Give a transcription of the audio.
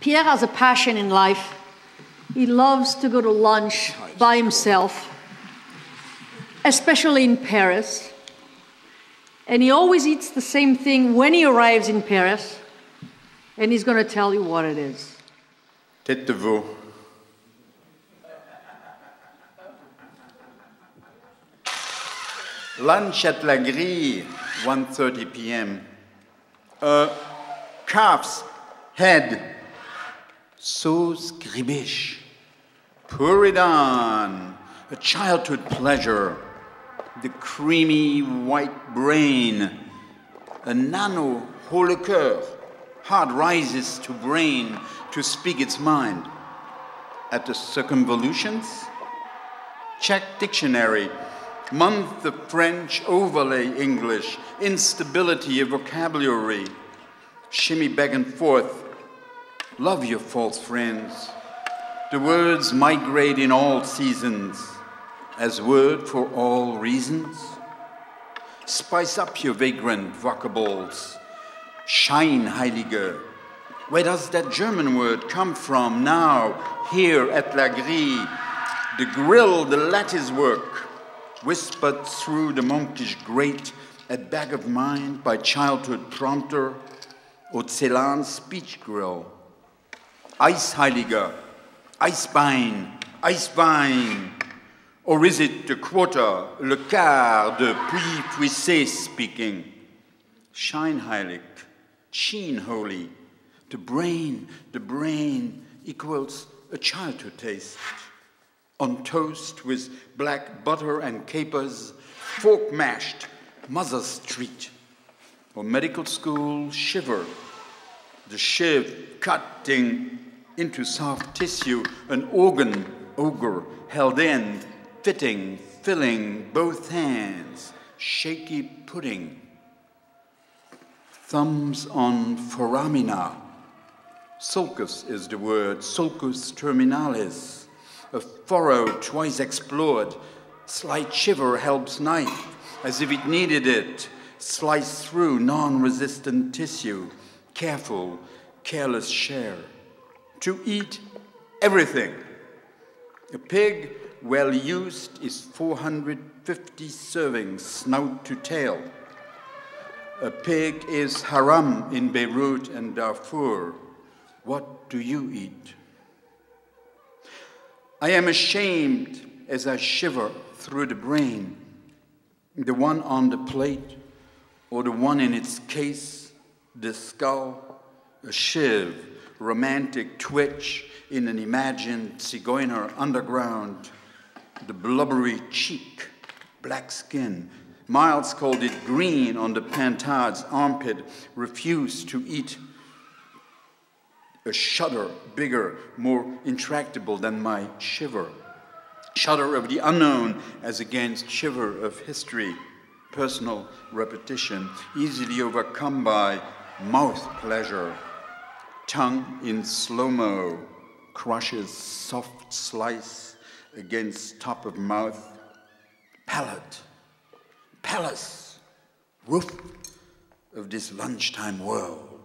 Pierre has a passion in life. He loves to go to lunch by himself, especially in Paris. And he always eats the same thing when he arrives in Paris. And he's going to tell you what it is. Tête de veau. Lunch at La Grille, 1.30 p.m. A calf's head, Pour it on, a childhood pleasure. The creamy white brain, a nano haut le coeur. Heart rises to brain to speak its mind. At the circumvolutions, check dictionary, month of French overlay English, instability of vocabulary, shimmy back and forth. Love your false friends. The words migrate in all seasons, as word for all reasons. Spice up your vagrant vocables. Scheinheilige. Where does that German word come from now, here at La Grille? The grill, the lattice work, whispered through the monkish grate, a bag of mind by childhood prompter, or Celan's speech grill. Eisheiliger, Eisbein, Eisbein. Or is it the quarter, le quart de Puy Puissé speaking? Scheinheilig, sheen holy. The brain, the brain equals a childhood taste. On toast with black butter and capers, fork mashed, mother's Street. Or medical school shiver, the shiv cutting into soft tissue, an organ ogre held in, fitting, filling both hands, shaky pudding. Thumbs on foramina. Sulcus is the word, sulcus terminalis, a furrow twice explored. Slight shiver helps knife, as if it needed it. Slice through non resistant tissue. Careful, careless share. To eat everything. A pig well used is 450 servings, snout to tail. A pig is haram in Beirut and Darfur. What do you eat? I am ashamed as I shiver through the brain, the one on the plate or the one in its case, the skull, a shiv, romantic twitch in an imagined Zigeuner underground, the blubbery cheek, black skin. Miles called it green on the Pantard's armpit, refused to eat a shudder bigger, more intractable than my shiver. Shudder of the unknown as against shiver of history, personal repetition, easily overcome by mouth pleasure. Tongue in slow mo crushes soft slice against top of mouth. Palate, palace, roof of this lunchtime world.